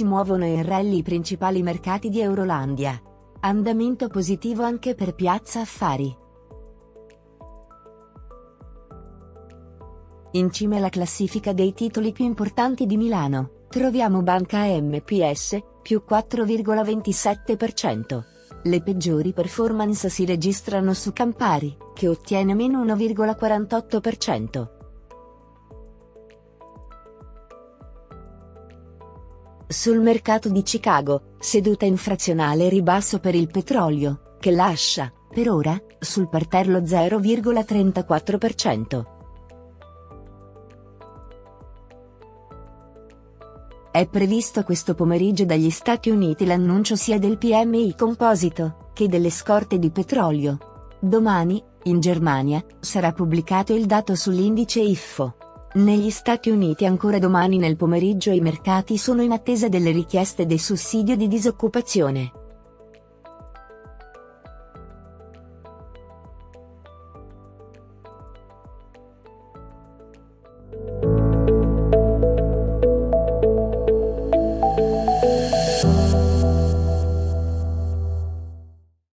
si muovono in rally i principali mercati di Eurolandia. Andamento positivo anche per Piazza Affari. In cima alla classifica dei titoli più importanti di Milano, troviamo Banca MPS, più 4,27%. Le peggiori performance si registrano su Campari, che ottiene meno 1,48%. Sul mercato di Chicago, seduta infrazionale ribasso per il petrolio, che lascia, per ora, sul parterlo 0,34%. È previsto questo pomeriggio dagli Stati Uniti l'annuncio sia del PMI composito, che delle scorte di petrolio. Domani, in Germania, sarà pubblicato il dato sull'indice IFO. Negli Stati Uniti ancora domani nel pomeriggio i mercati sono in attesa delle richieste del sussidio di disoccupazione.